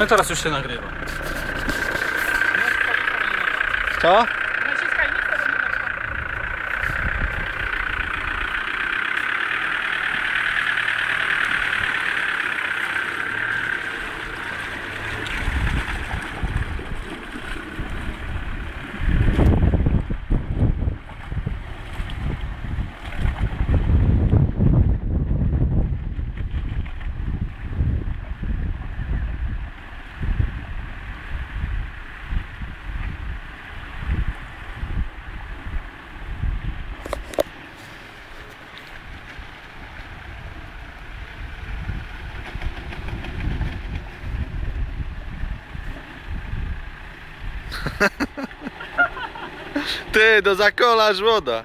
No teraz już się nagrywa. Co? Ty, do zakolasz woda.